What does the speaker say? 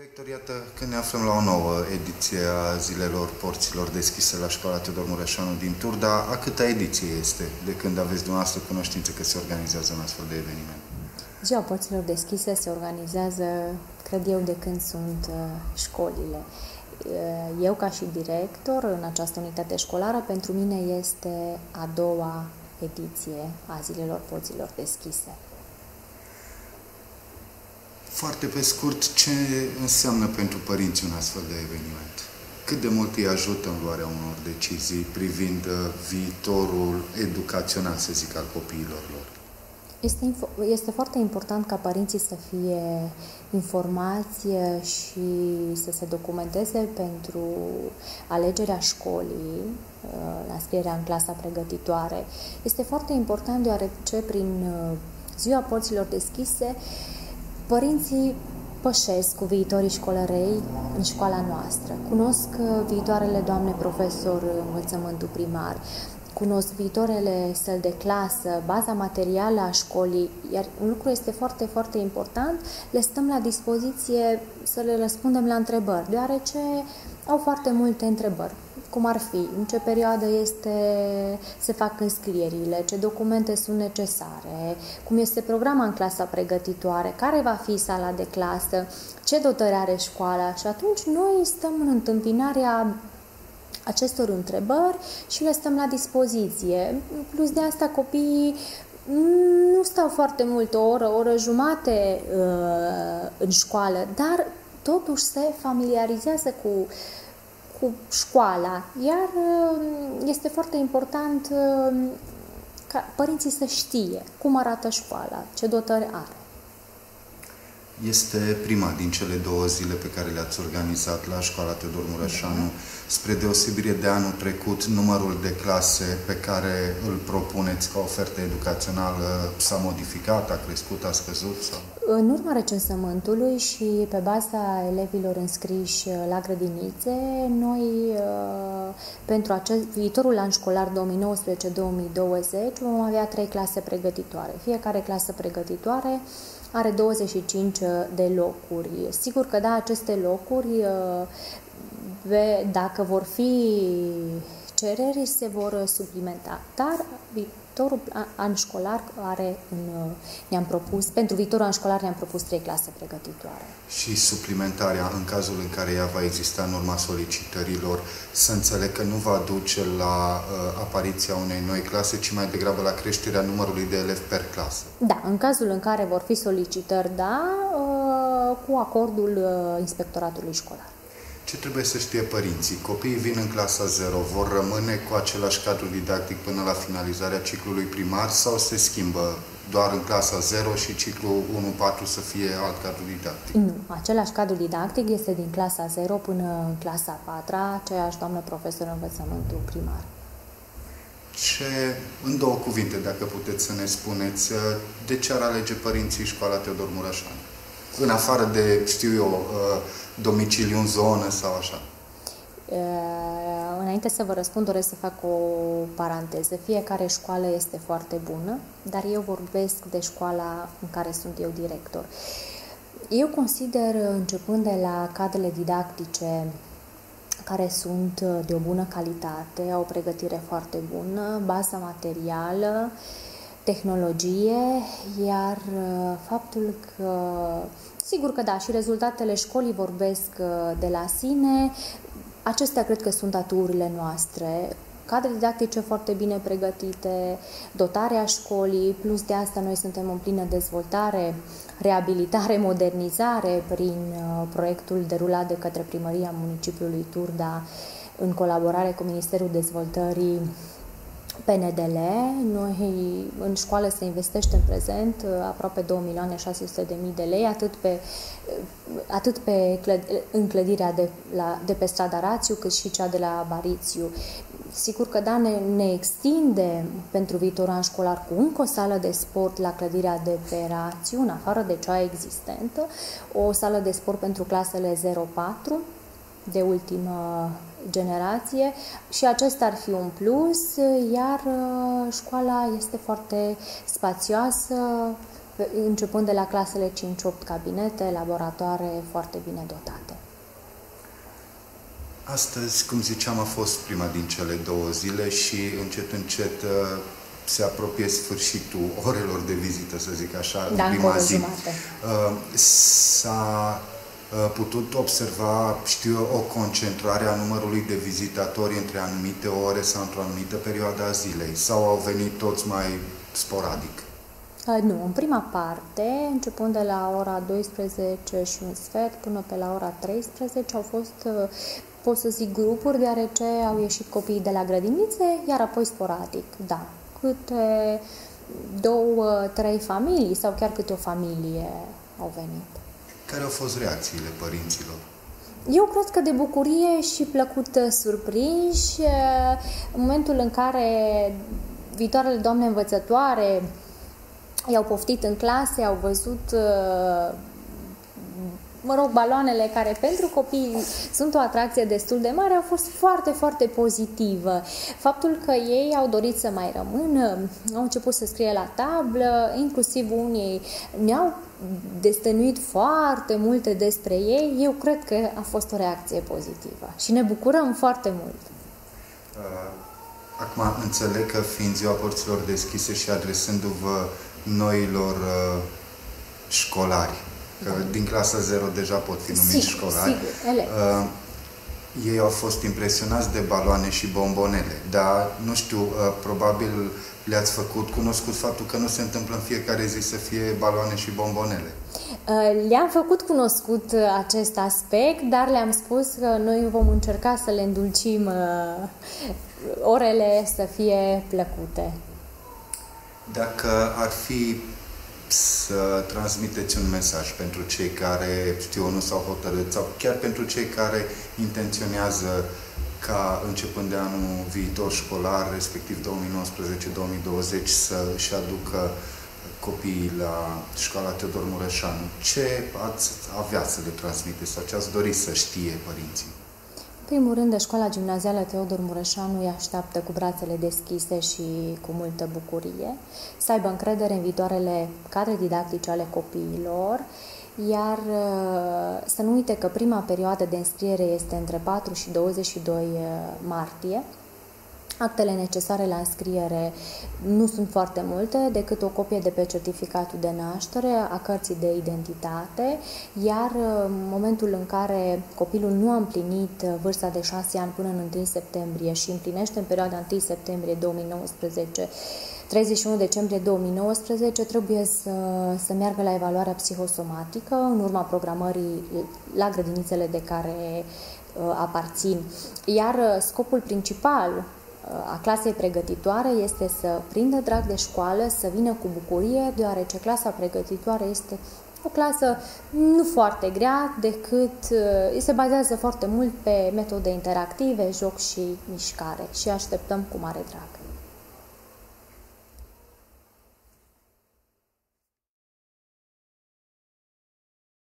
director, iată că ne aflăm la o nouă ediție a zilelor porților deschise la școala Teodor Mureșanu din Turda. A câta ediție este de când aveți dumneavoastră cunoștință că se organizează un astfel de eveniment? Ziua porților deschise se organizează, cred eu, de când sunt uh, școlile. Uh, eu, ca și director în această unitate școlară, pentru mine este a doua ediție a zilelor porților deschise. Foarte pe scurt, ce înseamnă pentru părinți un astfel de eveniment? Cât de mult îi ajută în luarea unor decizii privind uh, viitorul educațional, să zic, al copiilor lor? Este, este foarte important ca părinții să fie informați uh, și să se documenteze pentru alegerea școlii, uh, la scrierea în clasa pregătitoare. Este foarte important deoarece prin ziua porților deschise Părinții pășesc cu viitorii școlărei în școala noastră, cunosc uh, viitoarele doamne profesor în învățământul primar, cunosc viitoarele săli de clasă, baza materială a școlii, iar un lucru este foarte, foarte important, le stăm la dispoziție să le răspundem la întrebări, deoarece au foarte multe întrebări cum ar fi, în ce perioadă este, se fac înscrierile, ce documente sunt necesare, cum este programa în clasa pregătitoare, care va fi sala de clasă, ce dotări are școala? Și atunci noi stăm în întâmpinarea acestor întrebări și le stăm la dispoziție. Plus de asta copiii nu stau foarte mult, o oră, o oră jumate uh, în școală, dar totuși se familiarizează cu uh, cu școala, iar um, este foarte important um, ca părinții să știe cum arată școala, ce dotări are. Este prima din cele două zile pe care le-ați organizat la școala Teodor Mureșanu. Da. Spre deosebire de anul trecut, numărul de clase pe care îl propuneți ca ofertă educațională s-a modificat, a crescut, a scăzut? Sau? În urma recensământului și pe baza elevilor înscriși la grădinițe, noi uh, pentru acest viitorul an școlar 2019-2020 vom avea trei clase pregătitoare. Fiecare clasă pregătitoare are 25 de locuri. Sigur că da, aceste locuri, uh, dacă vor fi cereri, se vor suplimenta. Dar viitorul an școlar are în, ne-am propus, pentru viitorul an școlar ne-am propus trei clase pregătitoare. Și suplimentarea, în cazul în care ea va exista în urma solicitărilor, să înțeleg că nu va duce la uh, apariția unei noi clase, ci mai degrabă la creșterea numărului de elevi per clasă. Da, în cazul în care vor fi solicitări, da, uh, cu acordul uh, inspectoratului școlar. Ce trebuie să știe părinții? Copiii vin în clasa 0, vor rămâne cu același cadru didactic până la finalizarea ciclului primar sau se schimbă doar în clasa 0 și ciclul 1-4 să fie alt cadru didactic? Nu, același cadru didactic este din clasa 0 până în clasa 4, aceeași doamnă profesor în învățământul primar. Ce, în două cuvinte, dacă puteți să ne spuneți, de ce ar alege părinții școala Teodor Mureșanu? În afară de, știu eu, domiciliu în zonă sau așa? Înainte să vă răspund, doresc să fac o paranteză. Fiecare școală este foarte bună, dar eu vorbesc de școala în care sunt eu director. Eu consider, începând de la cadrele didactice care sunt de o bună calitate, au o pregătire foarte bună, baza materială, tehnologie, iar faptul că Sigur că da, și rezultatele școlii vorbesc uh, de la sine. Acestea cred că sunt aturile noastre. Cadre didactice foarte bine pregătite, dotarea școlii, plus de asta noi suntem în plină dezvoltare, reabilitare, modernizare prin uh, proiectul derulat de către Primăria Municipiului Turda în colaborare cu Ministerul Dezvoltării PNDL, noi în școală se investește în prezent uh, aproape 2 milioane 600 de mii de lei, atât pe, uh, atât pe clăd, în clădirea de, la, de pe strada Rațiu, cât și cea de la Barițiu. Sigur că da, ne, ne extinde pentru viitorul an școlar cu încă o sală de sport la clădirea de pe Rațiu, în afară de cea existentă, o sală de sport pentru clasele 0-4, de ultimă generație și acesta ar fi un plus, iar uh, școala este foarte spațioasă, începând de la clasele 5-8 cabinete, laboratoare foarte bine dotate. Astăzi, cum ziceam, a fost prima din cele două zile și încet, încet uh, se apropie sfârșitul orelor de vizită, să zic așa, da, prima zi. Uh, s-a uh, putut observa, știu eu, o concentrare a numărului de vizitatori între anumite ore sau într-o anumită perioadă a zilei? Sau au venit toți mai sporadic? Nu, în prima parte, începând de la ora 12 și un sfert până pe la ora 13, au fost pot să zic grupuri, deoarece au ieșit copiii de la grădinițe, iar apoi sporadic, da. Câte două, trei familii sau chiar câte o familie au venit. Care au fost reacțiile părinților? Eu cred că de bucurie și plăcut surprinși, în momentul în care viitoarele doamne învățătoare i-au poftit în clase, au văzut mă rog, baloanele care pentru copii sunt o atracție destul de mare au fost foarte, foarte pozitivă. Faptul că ei au dorit să mai rămână, au început să scrie la tablă, inclusiv unii ne-au destănuit foarte multe despre ei, eu cred că a fost o reacție pozitivă și ne bucurăm foarte mult. Uh, acum înțeleg că fiind ziua porților deschise și adresându-vă noilor uh, școlari, că din clasa 0 deja pot fi numiți sigur, școlari. Sigur, uh, ei au fost impresionați de baloane și bombonele, dar nu știu, uh, probabil le-ați făcut cunoscut faptul că nu se întâmplă în fiecare zi să fie baloane și bombonele. Uh, le-am făcut cunoscut uh, acest aspect, dar le-am spus că noi vom încerca să le îndulcim uh, orele să fie plăcute. Dacă ar fi să transmiteți un mesaj pentru cei care, știu nu s-au hotărât sau chiar pentru cei care intenționează ca începând de anul viitor școlar, respectiv 2019-2020, să își aducă copiii la școala Teodor Mureșanu. Ce ați avea să le transmiteți sau ce ați dori să știe părinții? Primul rând, de școala gimnazială Teodor Mureșanu îi așteaptă cu brațele deschise și cu multă bucurie, să aibă încredere în viitoarele cadre didactice ale copiilor, iar uh, să nu uite că prima perioadă de înscriere este între 4 și 22 uh, martie, Actele necesare la înscriere nu sunt foarte multe, decât o copie de pe certificatul de naștere, a cărții de identitate, iar uh, în momentul în care copilul nu a împlinit uh, vârsta de 6 ani până în 1 septembrie și împlinește în perioada 1 septembrie 2019 31 decembrie 2019 trebuie să, să meargă la evaluarea psihosomatică în urma programării la grădinițele de care uh, aparțin. Iar uh, scopul principal a clasei pregătitoare este să prindă drag de școală, să vină cu bucurie, deoarece clasa pregătitoare este o clasă nu foarte grea, decât uh, se bazează foarte mult pe metode interactive, joc și mișcare și așteptăm cu mare drag.